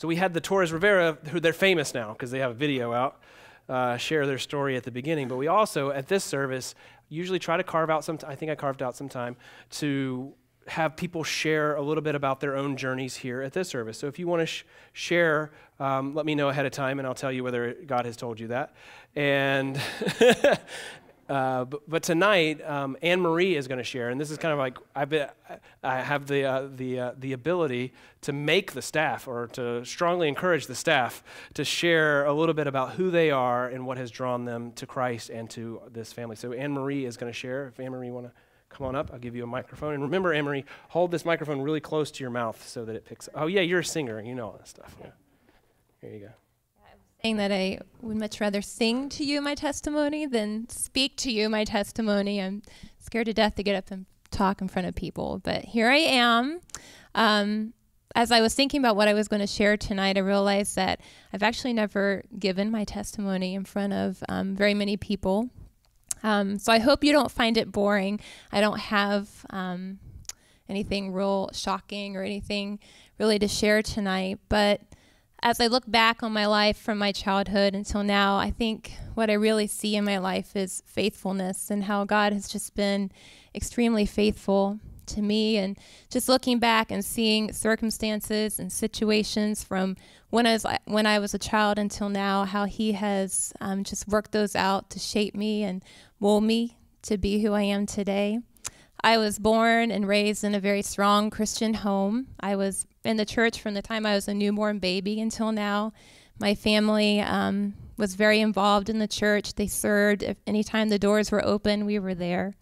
So we had the Torres Rivera, who they're famous now because they have a video out, uh, share their story at the beginning. But we also, at this service, usually try to carve out some, t- I think I carved out some time to have people share a little bit about their own journeys here at this service. So if you want to sh- share, um, let me know ahead of time and I'll tell you whether God has told you that. And Uh, but, but, tonight, um, Anne Marie is going to share, and this is kind of like I've been, I have the, uh, the, uh, the ability to make the staff or to strongly encourage the staff to share a little bit about who they are and what has drawn them to Christ and to this family. So Anne Marie is going to share. If Anne Marie want to come on up, I'll give you a microphone. And remember, Anne Marie, hold this microphone really close to your mouth so that it picks. Oh yeah, you're a singer. You know all that stuff. Yeah. Here you go saying that I would much rather sing to you my testimony than speak to you my testimony. I'm scared to death to get up and talk in front of people, but here I am. Um, as I was thinking about what I was going to share tonight, I realized that I've actually never given my testimony in front of um, very many people. Um, so I hope you don't find it boring. I don't have um, anything real shocking or anything really to share tonight, but as I look back on my life from my childhood until now, I think what I really see in my life is faithfulness and how God has just been extremely faithful to me. And just looking back and seeing circumstances and situations from when I was when I was a child until now, how He has um, just worked those out to shape me and mold me to be who I am today. I was born and raised in a very strong Christian home. I was in the church from the time I was a newborn baby until now. My family um, was very involved in the church. They served. If anytime the doors were open, we were there.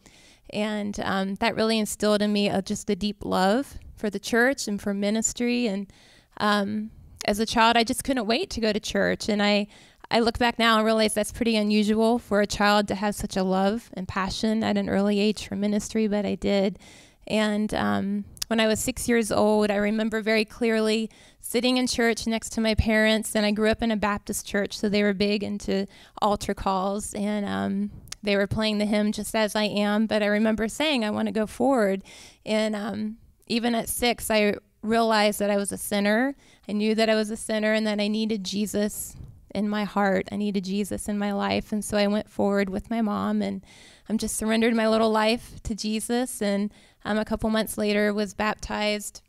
And um, that really instilled in me a, just a deep love for the church and for ministry. And um, as a child, I just couldn't wait to go to church. And I, I look back now and realize that's pretty unusual for a child to have such a love and passion at an early age for ministry, but I did. And um, when I was six years old, I remember very clearly sitting in church next to my parents, and I grew up in a Baptist church, so they were big into altar calls, and um, they were playing the hymn just as I am. But I remember saying, I want to go forward. And um, even at six, I realized that I was a sinner. I knew that I was a sinner and that I needed Jesus in my heart. I needed Jesus in my life. And so I went forward with my mom and I'm just surrendered my little life to Jesus. And um, a couple months later was baptized.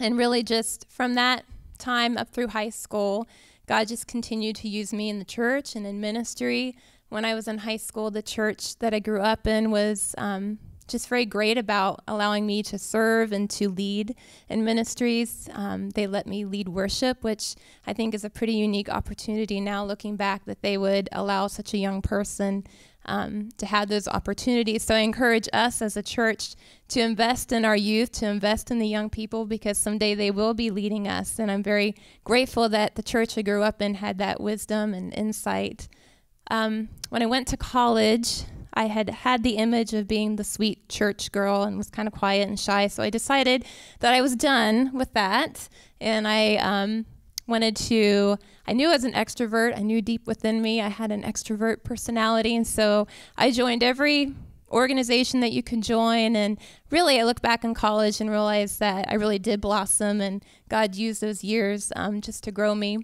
And really, just from that time up through high school, God just continued to use me in the church and in ministry. When I was in high school, the church that I grew up in was um, just very great about allowing me to serve and to lead in ministries. Um, they let me lead worship, which I think is a pretty unique opportunity now looking back that they would allow such a young person um, to have those opportunities. So I encourage us as a church to invest in our youth, to invest in the young people, because someday they will be leading us. And I'm very grateful that the church I grew up in had that wisdom and insight. Um, when I went to college, I had had the image of being the sweet church girl and was kind of quiet and shy. So I decided that I was done with that. And I um, wanted to, I knew as an extrovert, I knew deep within me I had an extrovert personality. And so I joined every organization that you could join. And really, I look back in college and realize that I really did blossom, and God used those years um, just to grow me.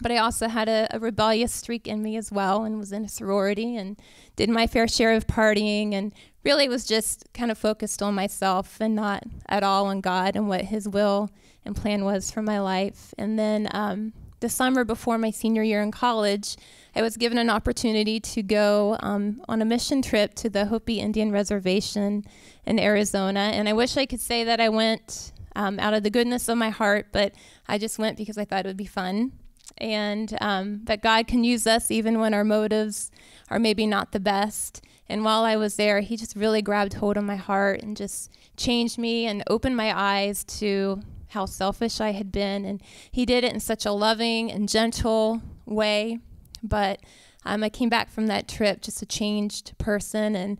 But I also had a, a, rebellious streak in me as well, and was in a sorority and did my fair share of partying, and really was just kind of focused on myself and not at all on God and what His will and plan was for my life. And then um, the summer before my senior year in college, I was given an opportunity to go um, on a mission trip to the Hopi Indian Reservation in Arizona. And I wish I could say that I went um, out of the goodness of my heart, but I just went because I thought it would be fun. And um, that God can use us even when our motives are maybe not the best. And while I was there, He just really grabbed hold of my heart and just changed me and opened my eyes to how selfish I had been. And he did it in such a loving and gentle way. But um, I came back from that trip just a changed person and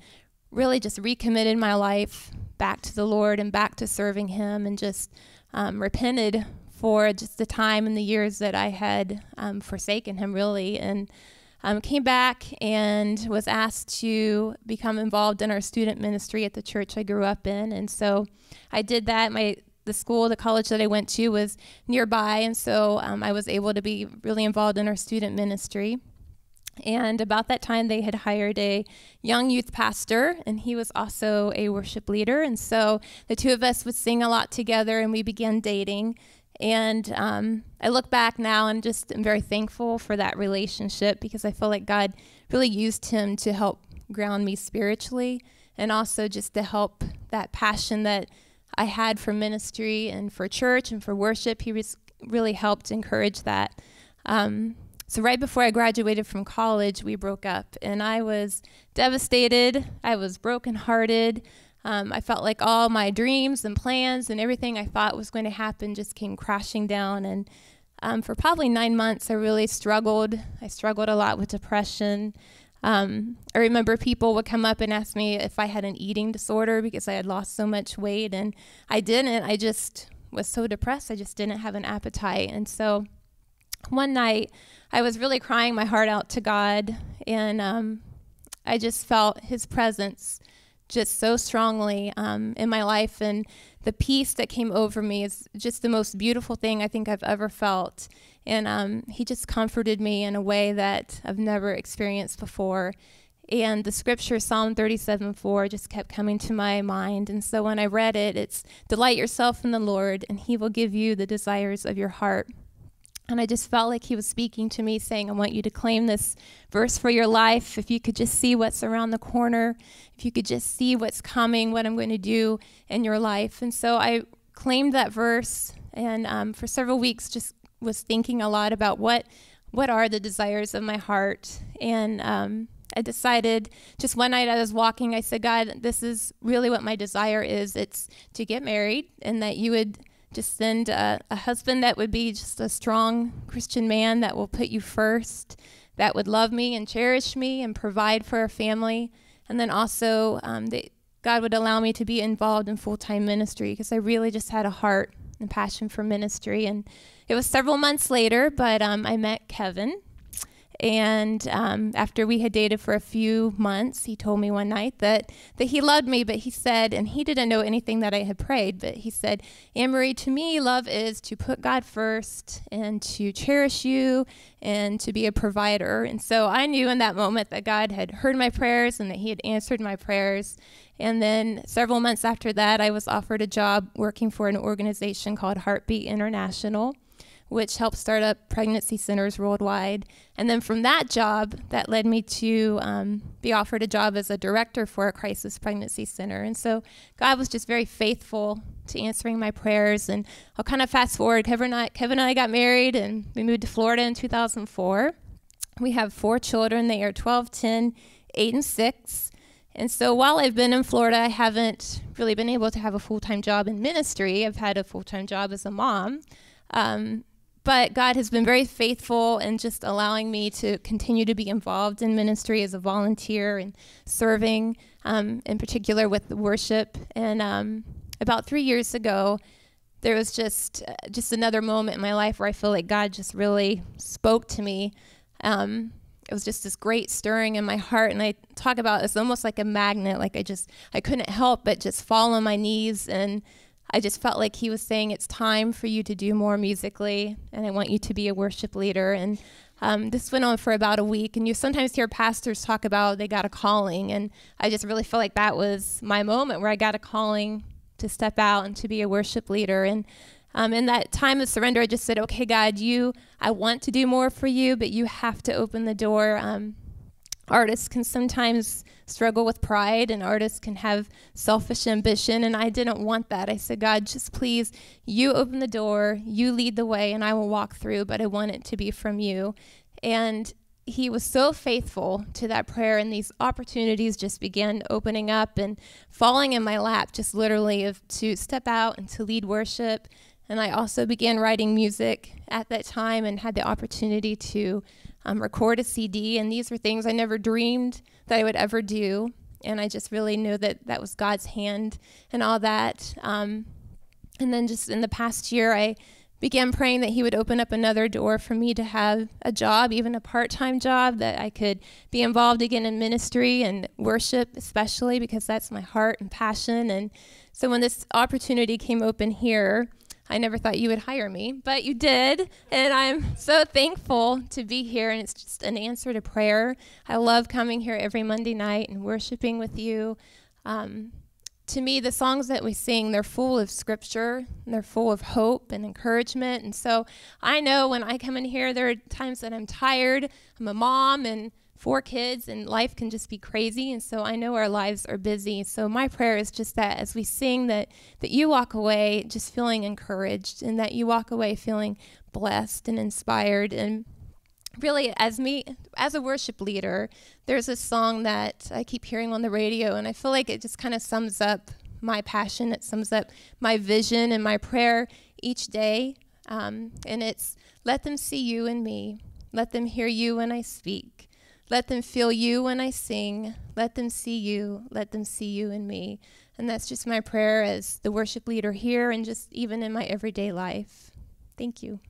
really just recommitted my life back to the Lord and back to serving Him and just um, repented for just the time and the years that I had um, forsaken Him, really. And um, came back and was asked to become involved in our student ministry at the church I grew up in. And so I did that. My the school, the college that I went to was nearby, and so um, I was able to be really involved in our student ministry. And about that time, they had hired a young youth pastor, and he was also a worship leader. And so the two of us would sing a lot together, and we began dating. And um, I look back now and just am very thankful for that relationship because I feel like God really used him to help ground me spiritually and also just to help that passion that I had for ministry and for church and for worship. He was really helped encourage that. Um, so, right before I graduated from college, we broke up, and I was devastated. I was brokenhearted. Um, I felt like all my dreams and plans and everything I thought was going to happen just came crashing down. And um, for probably nine months, I really struggled. I struggled a lot with depression. Um, I remember people would come up and ask me if I had an eating disorder because I had lost so much weight, and I didn't. I just was so depressed. I just didn't have an appetite. And so one night, I was really crying my heart out to God, and um, I just felt His presence just so strongly um, in my life. And the peace that came over me is just the most beautiful thing I think I've ever felt. And um, He just comforted me in a way that I've never experienced before. And the scripture, Psalm 37 4, just kept coming to my mind. And so when I read it, it's delight yourself in the Lord, and He will give you the desires of your heart. And I just felt like he was speaking to me, saying, I want you to claim this verse for your life. If you could just see what's around the corner, if you could just see what's coming, what I'm going to do in your life. And so I claimed that verse, and um, for several weeks, just was thinking a lot about what what are the desires of my heart. And um, I decided just one night I was walking, I said, God, this is really what my desire is. It's to get married, and that you would just send a, a, husband that would be just a strong Christian man that will put you first, that would love me and cherish me and provide for our family. And then also, um, that God would allow me to be involved in full time ministry because I really just had a heart and passion for ministry. And it was several months later, but um, I met Kevin. And um, after we had dated for a few months, he told me one night that, that he loved me, but he said, and he didn't know anything that I had prayed, but he said, Anne Marie, to me, love is to put God first and to cherish you and to be a provider. And so I knew in that moment that God had heard my prayers and that he had answered my prayers. And then several months after that, I was offered a job working for an organization called Heartbeat International which helped start up pregnancy centers worldwide. And then from that job, that led me to um, be offered a job as a director for a crisis pregnancy center. And so God was just very faithful to answering my prayers. And I'll kind of fast forward. Kevin and I, Kevin and I got married, and we moved to Florida in 2004. We have four children. They are 12, 10, 8, and 6. And so while I've been in Florida, I haven't really been able to have a full time job in ministry. I've had a full time job as a mom. Um, but God has been very faithful in just allowing me to continue to be involved in ministry as a volunteer and serving, um, in particular with worship. And um, about three years ago, there was just uh, just another moment in my life where I feel like God just really spoke to me. Um, it was just this great stirring in my heart, and I talk about it's almost like a magnet. Like I just I couldn't help but just fall on my knees and I just felt like he was saying it's time for you to do more musically, and I want you to be a worship leader. And um, this went on for about a week, and you sometimes hear pastors talk about they got a calling, and I just really felt like that was my moment where I got a calling to step out and to be a worship leader. And um, in that time of surrender, I just said, "Okay, God, you, I want to do more for you, but you have to open the door." Um, artists can sometimes struggle with pride and artists can have selfish ambition and I didn't want that. I said, God, just please you open the door, you lead the way and I will walk through, but I want it to be from you. And he was so faithful to that prayer and these opportunities just began opening up and falling in my lap just literally of to step out and to lead worship and i also began writing music at that time and had the opportunity to um, record a CD. And these were things I never dreamed that I would ever do. And I just really knew that that was God's hand and all that. Um, and then just in the past year, I began praying that He would open up another door for me to have a job, even a part time job, that I could be involved again in ministry and worship, especially because that's my heart and passion. And so when this opportunity came open here, I never thought you would hire me, but you did. And I'm so thankful to be here. And it's just an answer to prayer. I love coming here every Monday night and worshiping with you. Um, to me, the songs that we sing, they're full of scripture, they're full of hope and encouragement. And so I know when I come in here, there are times that I'm tired. I'm a mom and four kids, and life can just be crazy. And so I know our lives are busy. So my prayer is just that as we sing, that, that you walk away just feeling encouraged and that you walk away feeling blessed and inspired. And really as me as a worship leader there's a song that i keep hearing on the radio and i feel like it just kind of sums up my passion. It sums up my vision and my prayer each day. Um, and it's let them see you and me. Let them hear you when i speak let them feel you when i sing let them see you let them see you and me and that's just my prayer as the worship leader here and just even in my everyday life thank you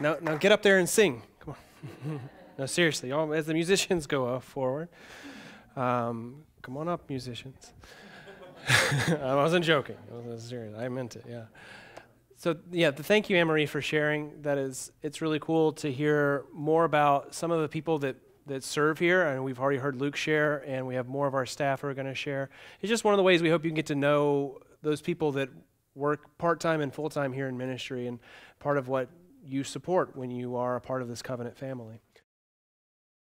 Now, now get up there and sing. Come on. no, seriously, all, as the musicians go uh, forward. Um, come on up, musicians. I wasn't joking. I was serious. I meant it. Yeah. So yeah, the, thank you, Anne Marie, for sharing. That is, it's really cool to hear more about some of the people that that serve here, and we've already heard Luke share, and we have more of our staff who are going to share. It's just one of the ways we hope you can get to know those people that work part time and full time here in ministry, and part of what you support when you are a part of this covenant family.